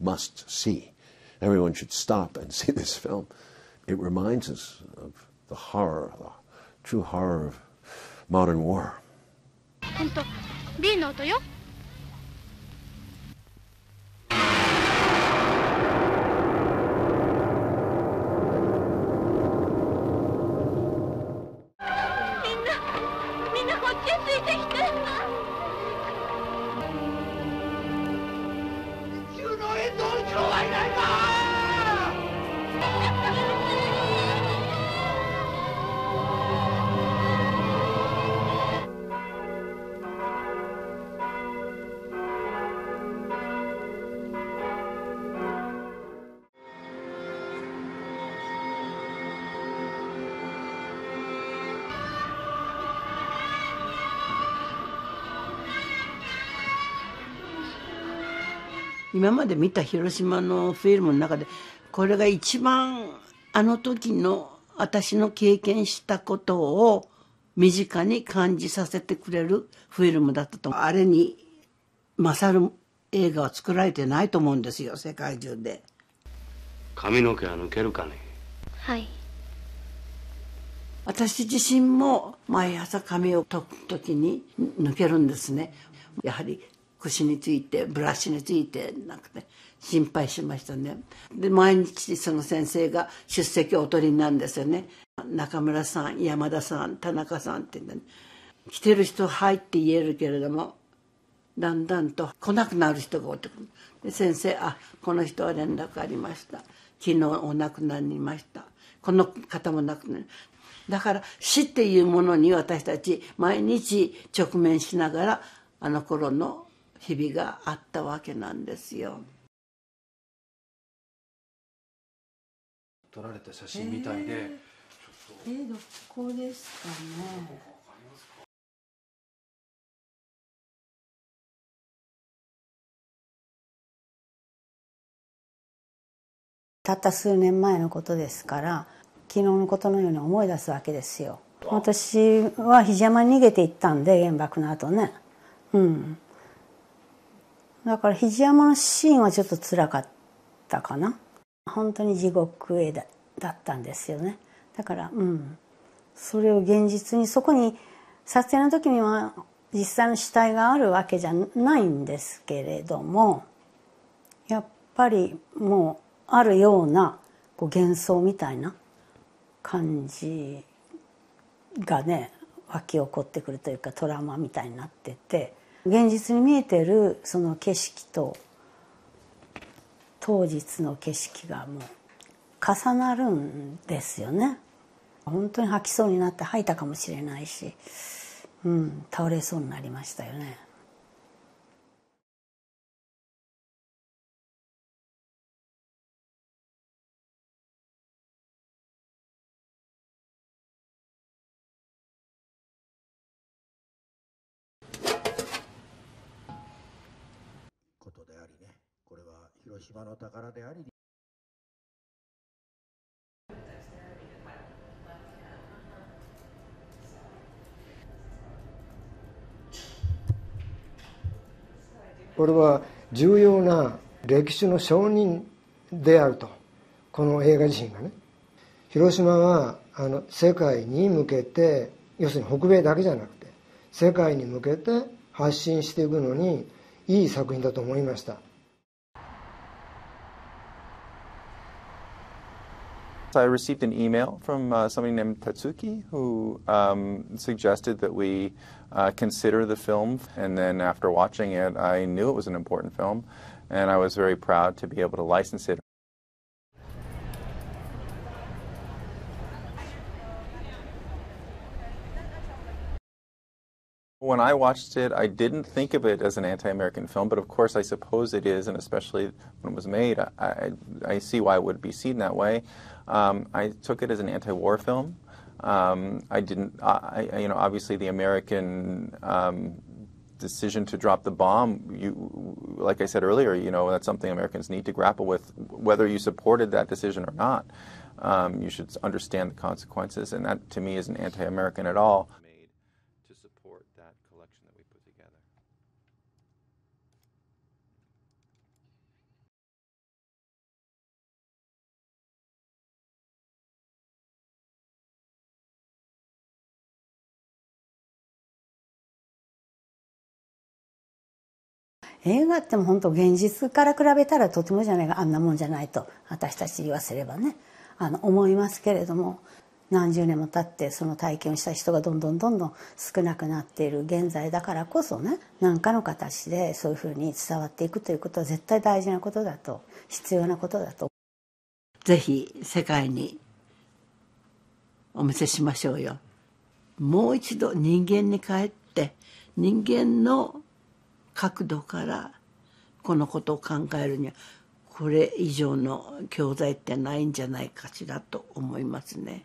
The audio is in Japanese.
must see. Everyone should stop and see this film. It reminds us of the horror, the true horror of modern war. 本当 B の音よみんなみんなこっちへついてきて 今まで見た広島のフィルムの中でこれが一番あの時の私の経験したことを身近に感じさせてくれるフィルムだったとあれに勝る映画は作られてないと思うんですよ世界中で。髪の毛は抜けるかね？はい。私自身も毎朝髪を解く時に抜けるんですね。やはり腰についてブラシについてなくて心配しましたね。で毎日その先生が出席をお取りになるんですよね。中村さん山田さん田中さんって言って、ね、来てる人はいって言えるけれどもだんだんと来なくなる人がおってくるで先生あこの人は連絡ありました。昨日お亡くなりにました。この方も亡くなりだから死っていうものに私たち毎日直面しながらあの頃の日々があったわけなんですよ。撮られた写真みたいで、えー、どこですかね。たった数年前のことですから昨日のことのように思い出すわけですよ。私は肘山に逃げていったんで原爆の後ね。うんだから肘山のシーンはちょっと辛かったかな。本当に地獄絵だったんですよね。だからうん。それを現実にそこに撮影の時には実際の死体があるわけじゃないんですけれどもやっぱりもうあるようなこう幻想みたいな感じがね湧き起こってくるというかトラウマみたいになってて現実に見えてるその景色と当日の景色がもう重なるんですよね本当に吐きそうになって吐いたかもしれないし、うん、倒れそうになりましたよね。広島の宝でありこれは重要な歴史の証人であるとこの映画自身がね広島はあの世界に向けて要するに北米だけじゃなくて世界に向けて発信していくのにいい作品だと思いました。I received an email from uh, somebody named Tatsuki who um, suggested that we uh, consider the film. And then after watching it, I knew it was an important film, and I was very proud to be able to license it. When I watched it, I didn't think of it as an anti-American film, but of course I suppose it is, and especially when it was made, I, I, I see why it would be seen that way. Um, I took it as an anti-war film. Um, I didn't, I, you know, obviously the American um, decision to drop the bomb, you, like I said earlier, you know, that's something Americans need to grapple with, whether you supported that decision or not. Um, you should understand the consequences, and that to me isn't anti-American at all. 映画っても本当現実から比べたらとてもじゃないがあんなもんじゃないと私たち言わせればねあの思いますけれども何十年も経ってその体験をした人がどんどんどんどん少なくなっている現在だからこそね何かの形でそういうふうに伝わっていくということは絶対大事なことだと必要なことだと。ぜひ世界にお見せしましょうよ。もう一度人間に帰って人間の角度からこのことを考えるにはこれ以上の教材ってないんじゃないかしらと思いますね。